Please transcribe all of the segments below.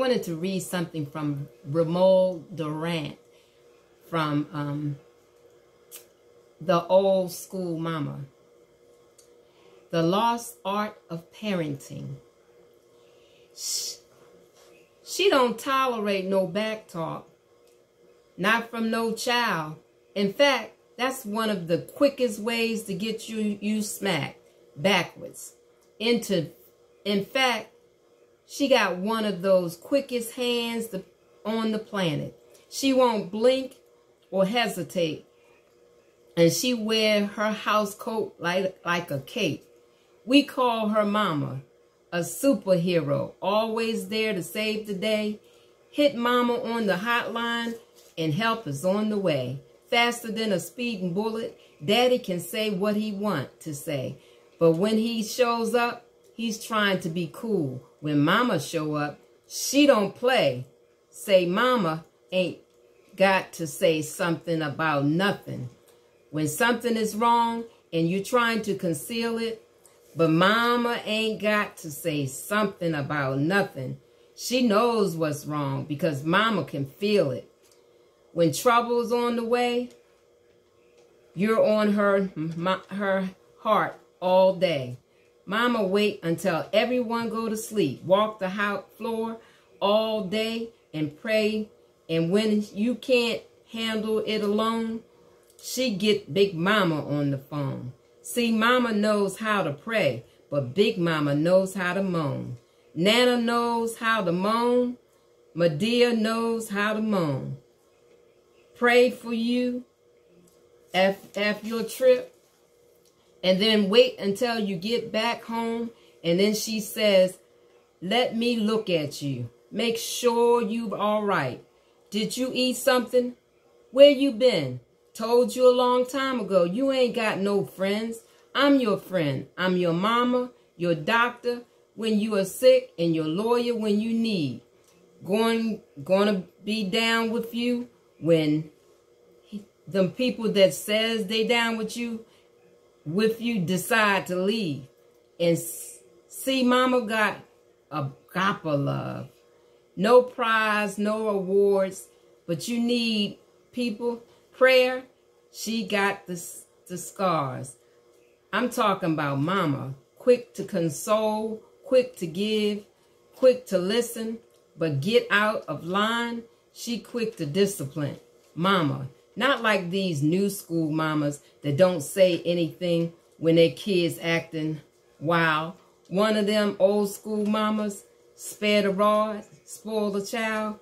wanted to read something from Ramon Durant from um, The Old School Mama. The Lost Art of Parenting. She, she don't tolerate no back talk. Not from no child. In fact, that's one of the quickest ways to get you you smacked backwards. Into in fact, she got one of those quickest hands on the planet. She won't blink or hesitate. And she wear her house coat like, like a cape. We call her mama, a superhero, always there to save the day. Hit mama on the hotline and help is on the way. Faster than a speeding bullet, daddy can say what he want to say. But when he shows up, he's trying to be cool. When mama show up, she don't play. Say mama ain't got to say something about nothing. When something is wrong and you're trying to conceal it, but mama ain't got to say something about nothing. She knows what's wrong because mama can feel it. When trouble's on the way, you're on her, her heart all day. Mama wait until everyone go to sleep. Walk the house floor all day and pray. And when you can't handle it alone, she get Big Mama on the phone. See, Mama knows how to pray, but Big Mama knows how to moan. Nana knows how to moan. Madea knows how to moan. Pray for you after your trip and then wait until you get back home. And then she says, let me look at you. Make sure you're all right. Did you eat something? Where you been? Told you a long time ago, you ain't got no friends. I'm your friend. I'm your mama, your doctor when you are sick, and your lawyer when you need. Going, gonna be down with you when the people that says they down with you, with you decide to leave. And see, mama got a gopper love. No prize, no awards, but you need people. Prayer, she got the, the scars. I'm talking about mama. Quick to console, quick to give, quick to listen, but get out of line. She quick to discipline. Mama, not like these new school mamas that don't say anything when their kids acting wild. One of them old school mamas, spare the rod, spoil the child.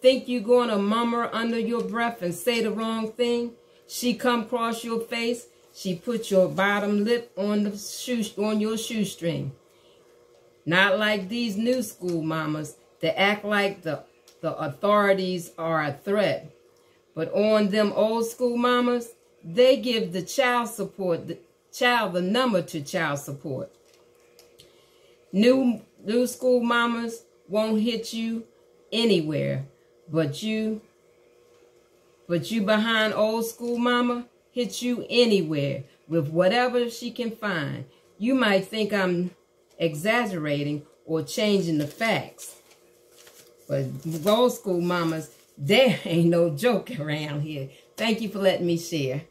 Think you gonna murmur under your breath and say the wrong thing? She come across your face, she put your bottom lip on the shoe on your shoestring. Not like these new school mamas that act like the, the authorities are a threat. But on them old school mamas, they give the child support, the child the number to child support. New new school mamas won't hit you anywhere, but you but you behind old school mama hit you anywhere with whatever she can find. You might think I'm exaggerating or changing the facts. But old school mamas, there ain't no joke around here. Thank you for letting me share.